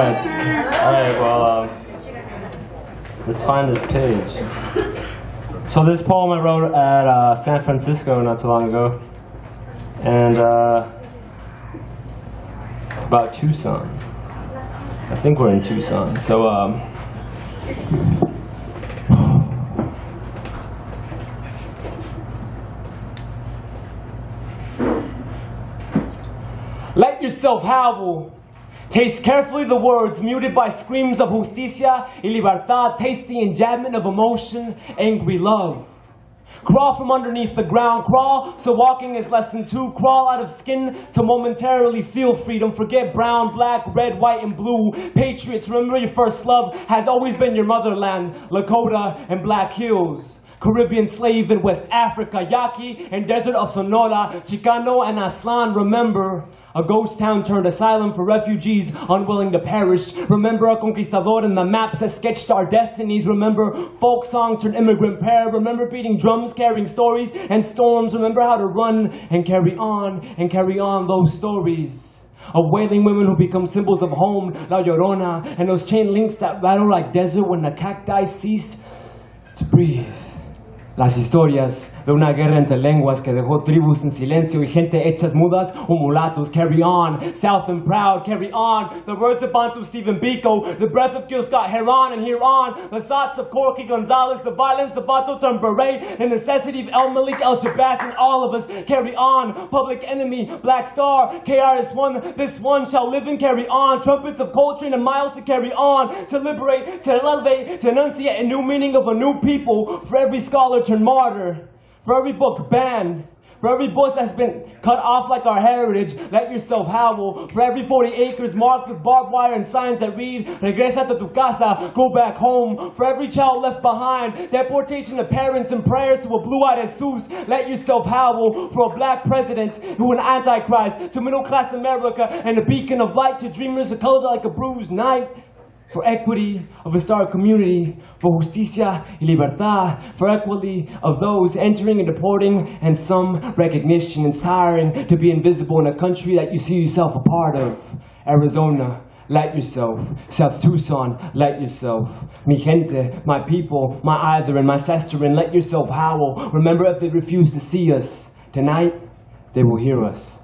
Alright, well, um, let's find this page. So this poem I wrote at uh, San Francisco not too long ago, and uh, it's about Tucson. I think we're in Tucson. So, um, let yourself howl. Taste carefully the words muted by screams of justicia y libertad, taste the enjambment of emotion, angry love. Crawl from underneath the ground, crawl so walking is lesson two. Crawl out of skin to momentarily feel freedom. Forget brown, black, red, white, and blue. Patriots, remember your first love has always been your motherland, Lakota and Black Hills. Caribbean slave in West Africa, Yaqui and desert of Sonora, Chicano and Aztlán, remember a ghost town turned asylum for refugees unwilling to perish. Remember a conquistador in the maps that sketched our destinies. Remember folk song turned immigrant prayer. Remember beating drums, carrying stories and storms. Remember how to run and carry on and carry on those stories of wailing women who become symbols of home, La Llorona, and those chain links that rattle like desert when the cacti cease to breathe. Las historias de una guerra entre lenguas que dejó tribus en silencio y gente hechas mudas o mulatos. Carry on, south and proud, carry on. The words of Bantu Stephen Biko, the breath of Gil Scott Heron, and here on. The thoughts of Corky Gonzalez, the violence of Bato Beret, the necessity of El Malik El Shabazz, and all of us carry on. Public enemy, Black Star, KRS One, this one shall live and carry on. Trumpets of Coltrane and Miles to carry on, to liberate, to elevate, to enunciate a new meaning of a new people. For every scholar martyr, for every book banned, for every voice that's been cut off like our heritage, let yourself howl. For every 40 acres marked with barbed wire and signs that read, Regresa to tu casa, go back home. For every child left behind, deportation of parents and prayers to a blue-eyed Jesus, let yourself howl. For a black president who an antichrist, to middle-class America and a beacon of light to dreamers of color like a bruised night for equity of a star community, for justicia y libertad, for equity of those entering and deporting, and some recognition and siren to be invisible in a country that you see yourself a part of. Arizona, let yourself. South Tucson, let yourself. Mi gente, my people, my either and my sister, and let yourself howl. Remember if they refuse to see us, tonight they will hear us.